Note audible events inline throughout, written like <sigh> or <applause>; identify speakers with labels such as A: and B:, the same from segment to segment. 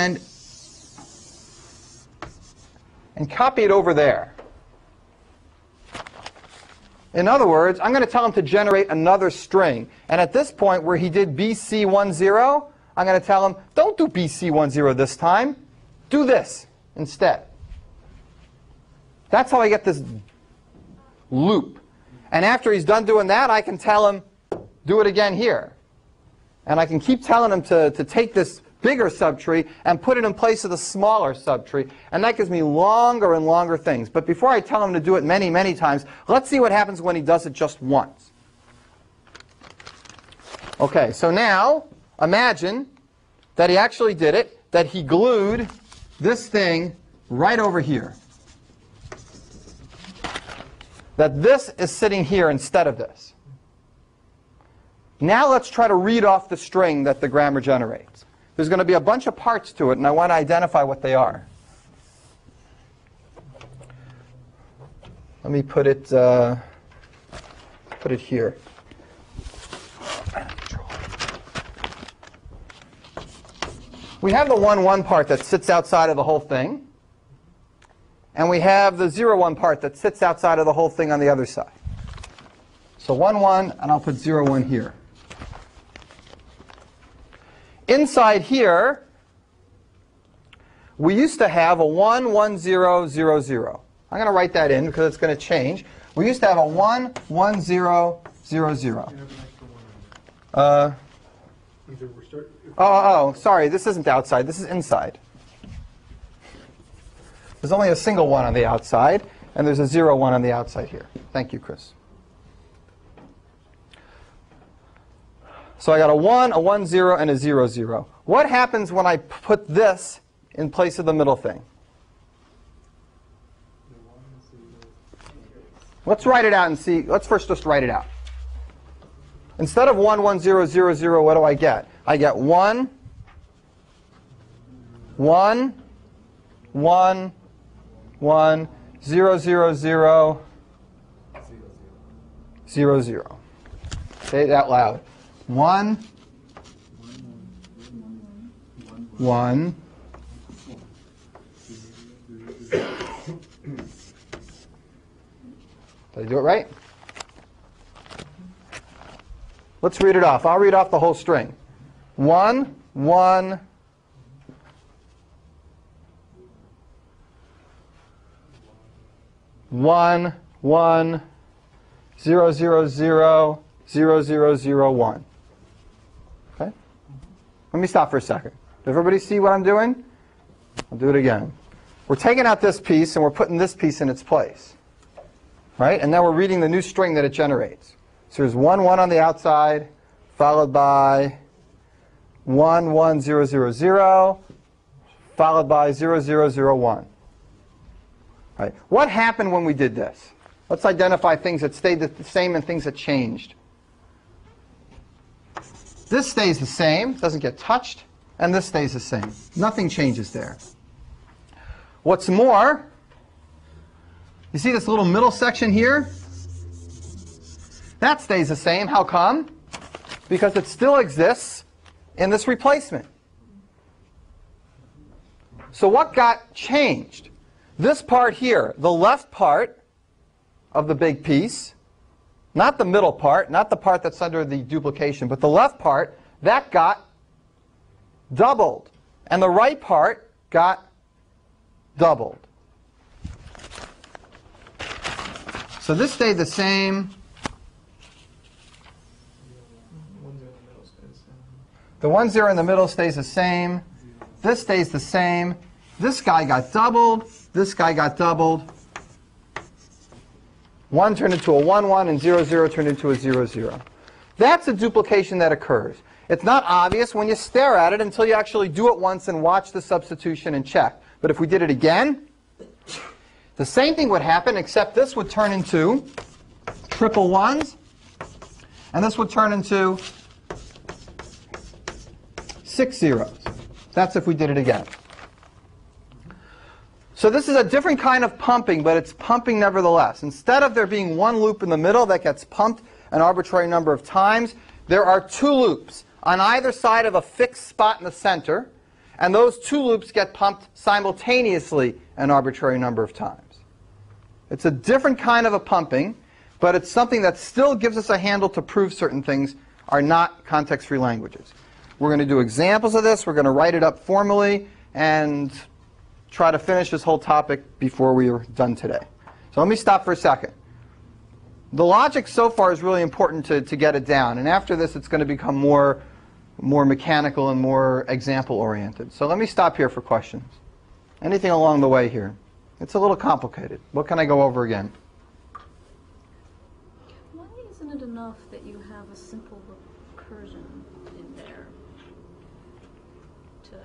A: and, and copy it over there. In other words, I'm going to tell him to generate another string. And at this point where he did BC10, I'm going to tell him, don't do BC10 this time. Do this instead. That's how I get this loop. And after he's done doing that, I can tell him, do it again here. And I can keep telling him to, to take this bigger subtree and put it in place of the smaller subtree. And that gives me longer and longer things. But before I tell him to do it many, many times, let's see what happens when he does it just once. Okay, so now imagine that he actually did it, that he glued this thing right over here. That this is sitting here instead of this. Now let's try to read off the string that the grammar generates. There's going to be a bunch of parts to it, and I want to identify what they are. Let me put it, uh, put it here. We have the 1, 1 part that sits outside of the whole thing. And we have the 0, 1 part that sits outside of the whole thing on the other side. So 1, 1, and I'll put 0, 1 here. Inside here, we used to have a 1, 1, 0, 0, 0. I'm going to write that in because it's going to change. We used to have a 1, 1, 0, 0, 0. Uh, oh, oh, sorry, this isn't outside. This is inside. There's only a single 1 on the outside, and there's a 0, 1 on the outside here. Thank you, Chris. So I got a 1, a 1, 0, and a 0, 0. What happens when I put this in place of the middle thing? Let's write it out and see. Let's first just write it out. Instead of 1, 1, 0, 0, 0, what do I get? I get 1, 1, 1, 1, 0, 0, 0, 0, 0. Say it out loud. One, one, Did I do it right? Let's read it off. I'll read off the whole string. One, one, one, one, zero, zero, zero, zero, zero, zero, one. Let me stop for a second. Does everybody see what I'm doing? I'll do it again. We're taking out this piece and we're putting this piece in its place. Right? And now we're reading the new string that it generates. So there's 1, 1 on the outside, followed by 1, 1, 0, 0, 0, followed by 0, 0, 0, 1. Right? What happened when we did this? Let's identify things that stayed the same and things that changed. This stays the same, doesn't get touched, and this stays the same. Nothing changes there. What's more, you see this little middle section here? That stays the same. How come? Because it still exists in this replacement. So what got changed? This part here, the left part of the big piece, not the middle part, not the part that's under the duplication, but the left part, that got doubled. And the right part got doubled. So this stayed the same. The one zero in the middle stays the same. This stays the same. This guy got doubled. This guy got doubled. 1 turned into a 1, 1, and 0, 0 turned into a 0, 0. That's a duplication that occurs. It's not obvious when you stare at it until you actually do it once and watch the substitution and check. But if we did it again, the same thing would happen, except this would turn into triple ones, and this would turn into six zeros. That's if we did it again. So this is a different kind of pumping, but it's pumping nevertheless. Instead of there being one loop in the middle that gets pumped an arbitrary number of times, there are two loops on either side of a fixed spot in the center, and those two loops get pumped simultaneously an arbitrary number of times. It's a different kind of a pumping, but it's something that still gives us a handle to prove certain things are not context-free languages. We're going to do examples of this. We're going to write it up formally and try to finish this whole topic before we are done today. So let me stop for a second. The logic so far is really important to, to get it down. And after this, it's going to become more, more mechanical and more example-oriented. So let me stop here for questions. Anything along the way here? It's a little complicated. What can I go over again?
B: Why isn't it enough that you have a simple recursion in there to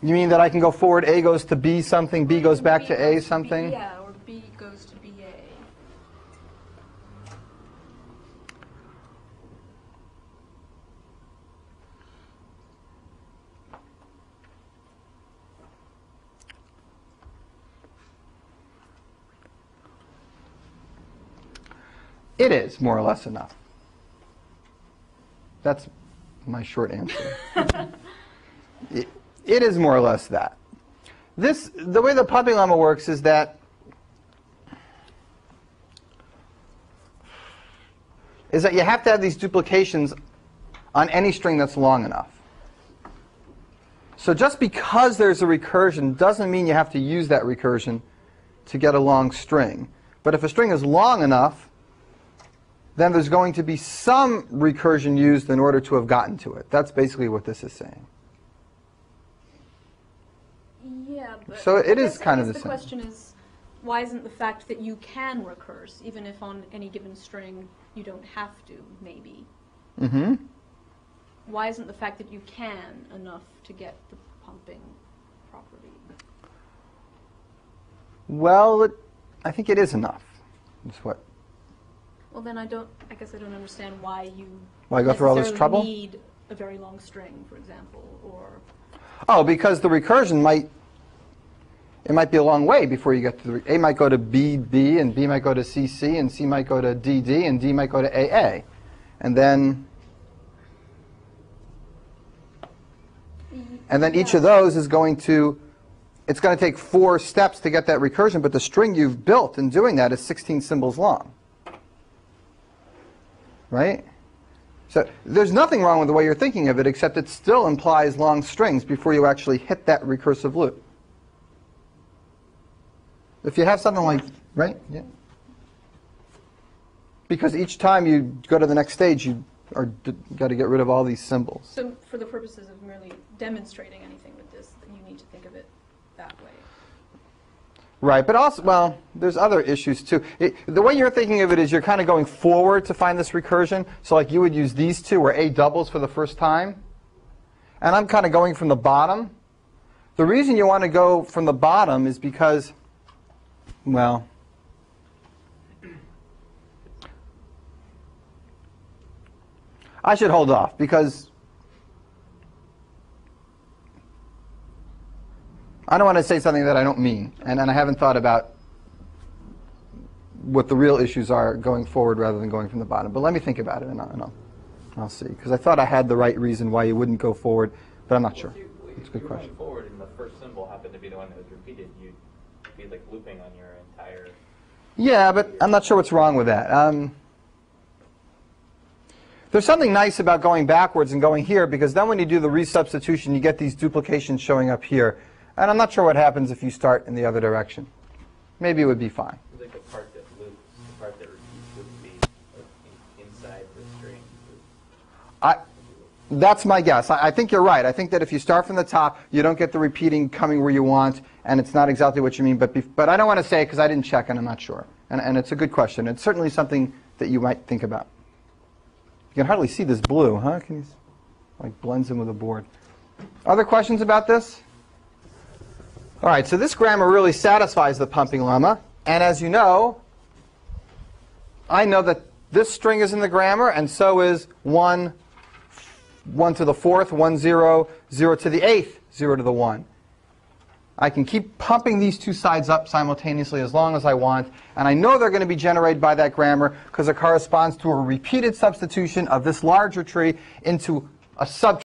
A: You mean that I can go forward, A goes to B something, B goes back to A
B: goes B-
A: something?
B: yeah, or B goes to BA.
A: It is more or less enough. That's my short answer. <laughs> it, it is more or less that. This, the way the pumping lemma works is that is that you have to have these duplications on any string that's long enough. So just because there's a recursion doesn't mean you have to use that recursion to get a long string. But if a string is long enough, then there's going to be some recursion used in order to have gotten to it. That's basically what this is saying.
B: Yeah, but
A: So it is kind of the
B: the
A: same.
B: question is, why isn't the fact that you can recurse, even if on any given string you don't have to, maybe?
A: hmm
B: Why isn't the fact that you can enough to get the pumping property?
A: Well, it, I think it is enough. That's what.
B: Well, then I don't. I guess I don't understand why you.
A: Why go through all this trouble?
B: Need a very long string, for example, or
A: Oh, because the recursion might, it might be a long way before you get to the, A might go to B, B, and B might go to C, C, and C might go to D, D, and D might go to A, A. And then, and then each of those is going to, it's going to take four steps to get that recursion, but the string you've built in doing that is 16 symbols long. Right? So there's nothing wrong with the way you're thinking of it, except it still implies long strings before you actually hit that recursive loop. If you have something like, right? Yeah. Because each time you go to the next stage, you are got to get rid of all these symbols.
B: so. For the purposes of merely demonstrating anything with this, then you need to think of it that way.
A: Right, but also, well, there's other issues too. It, the way you're thinking of it is you're kind of going forward to find this recursion. So like you would use these two where A doubles for the first time. And I'm kind of going from the bottom. The reason you want to go from the bottom is because, well, I should hold off because I don't want to say something that I don't mean, and, and I haven't thought about what the real issues are going forward rather than going from the bottom. But let me think about it, and I'll, and I'll, I'll see. Because I thought I had the right reason why you wouldn't go forward, but I'm not sure.
C: You-
A: It's a good question.
C: Forward and the first symbol happened to be the one that was repeated, you'd be like looping on your entire.
A: Yeah, but I'm not sure what's wrong with that. Um, there's something nice about going backwards and going here because then when you do the resubstitution, you get these duplications showing up here. And I'm not sure what happens if you start in the other direction. Maybe it would be fine.
C: Like the part that loops, the part that repeats would be like in, inside the string.
A: I, that's my guess. I, I think you're right. I think that if you start from the top, you don't get the repeating coming where you want, and it's not exactly what you mean. But, but I don't want to say because I didn't check and I'm not sure. And, and it's a good question. It's certainly something that you might think about. You can hardly see this blue, huh? Can you, like blends in with the board. Other questions about this? All right, so this grammar really satisfies the pumping lemma. And as you know, I know that this string is in the grammar, and so is 1, 1 to the fourth, 1, 0, 0 to the eighth, 0 to the 1. I can keep pumping these two sides up simultaneously as long as I want, and I know they're going to be generated by that grammar because it corresponds to a repeated substitution of this larger tree into a sub